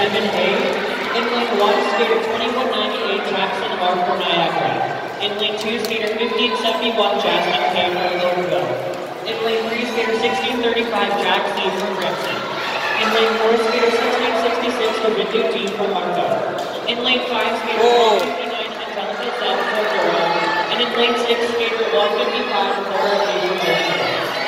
7A. In lane 1, skater 2198, Jackson R. for Niagara. In lane 2, skater 1571, Jasmine K. from Oakville. In lane 3, skater 1635, Jack C. from Brampton. In lane 4, skater 1666, Davindo D. from Markham. In lane 5, skater 159, Angelica Z. for Durham. And in lane 6, skater 155, Laura D. for Oakville.